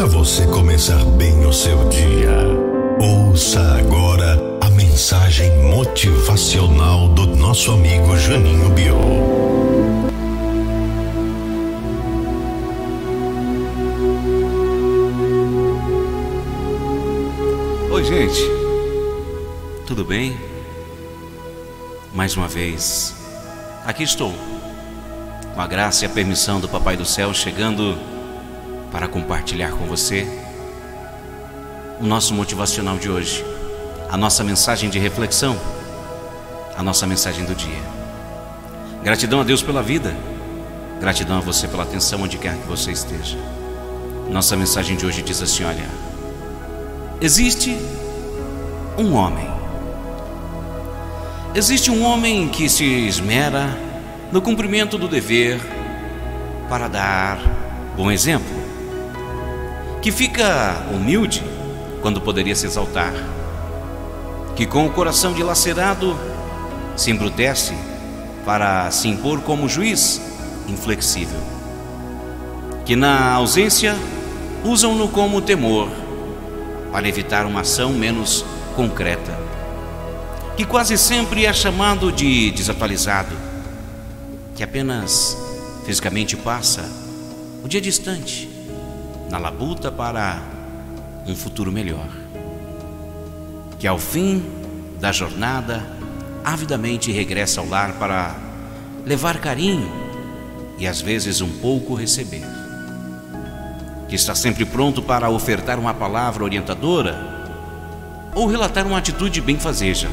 para você começar bem o seu dia. Ouça agora a mensagem motivacional do nosso amigo Janinho Bio. Oi, gente. Tudo bem? Mais uma vez, aqui estou, com a graça e a permissão do Papai do Céu, chegando para compartilhar com você o nosso motivacional de hoje, a nossa mensagem de reflexão, a nossa mensagem do dia. Gratidão a Deus pela vida, gratidão a você pela atenção onde quer que você esteja. Nossa mensagem de hoje diz assim: olha, existe um homem, existe um homem que se esmera no cumprimento do dever para dar bom exemplo que fica humilde quando poderia se exaltar, que com o coração dilacerado se embrutece para se impor como juiz inflexível, que na ausência usam-no como temor para evitar uma ação menos concreta, que quase sempre é chamado de desatualizado, que apenas fisicamente passa o dia distante na labuta para um futuro melhor. Que ao fim da jornada, avidamente regressa ao lar para levar carinho e às vezes um pouco receber. Que está sempre pronto para ofertar uma palavra orientadora ou relatar uma atitude benfazeja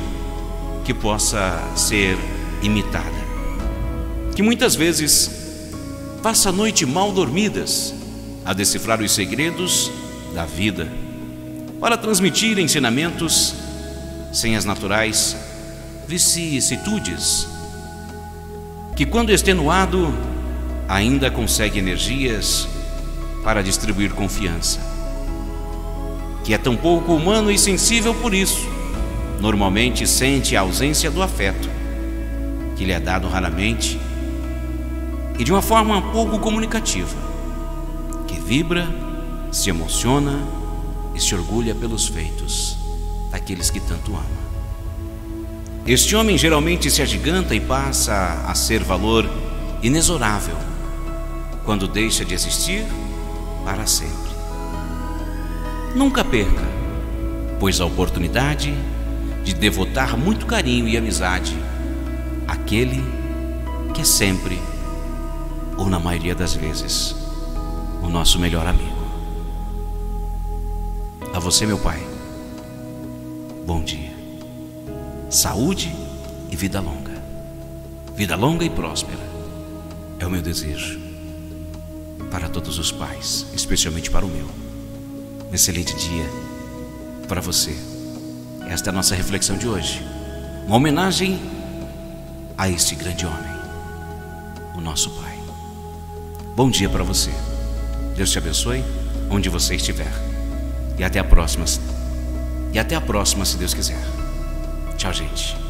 que possa ser imitada. Que muitas vezes passa a noite mal dormidas a decifrar os segredos da vida, para transmitir ensinamentos sem as naturais vicissitudes, que quando extenuado ainda consegue energias para distribuir confiança, que é tão pouco humano e sensível por isso, normalmente sente a ausência do afeto, que lhe é dado raramente e de uma forma pouco comunicativa vibra, se emociona e se orgulha pelos feitos daqueles que tanto ama. Este homem geralmente se agiganta e passa a ser valor inexorável quando deixa de existir para sempre. Nunca perca, pois a oportunidade de devotar muito carinho e amizade àquele que é sempre, ou na maioria das vezes, o nosso melhor amigo. A você, meu Pai, bom dia, saúde e vida longa. Vida longa e próspera é o meu desejo para todos os pais, especialmente para o meu. Um excelente dia para você. Esta é a nossa reflexão de hoje. Uma homenagem a este grande homem, o nosso Pai. Bom dia para você. Deus te abençoe onde você estiver. E até a próxima. E até a próxima, se Deus quiser. Tchau, gente.